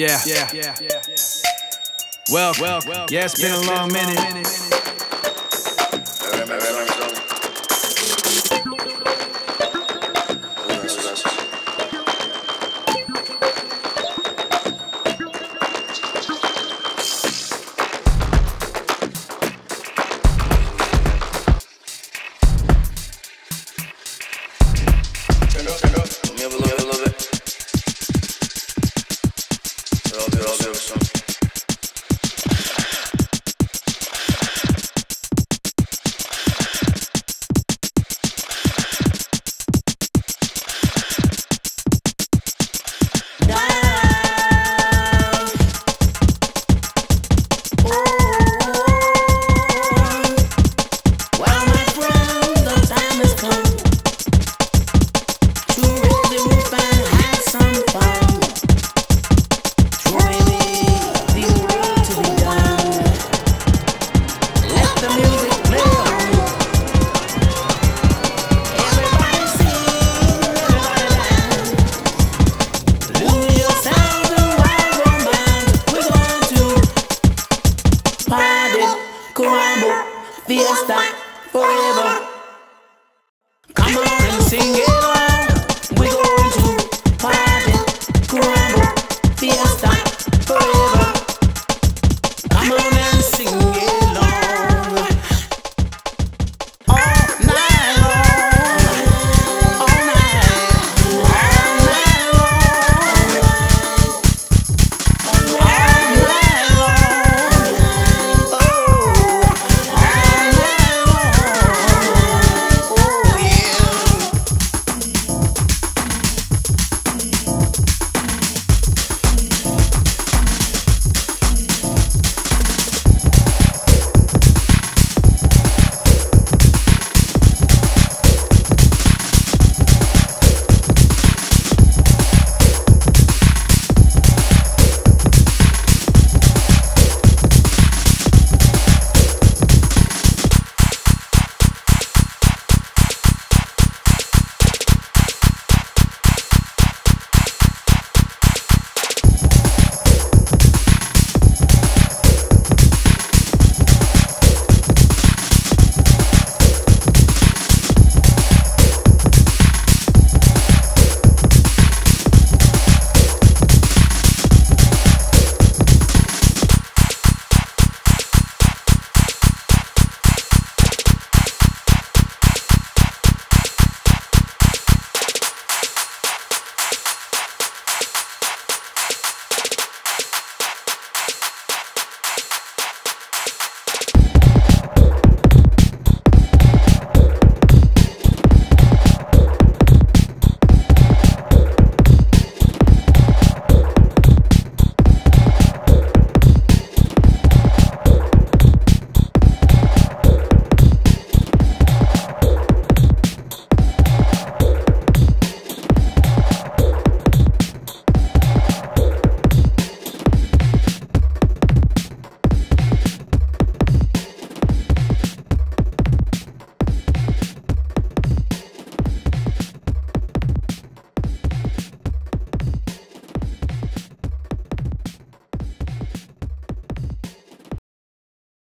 Yeah, yeah, yeah, yeah. Welcome. Welcome. Yeah, it's been yeah, a long minute. minute. seu som. Cardiff, Coambo, Fiesta, forever. Come on and sing it.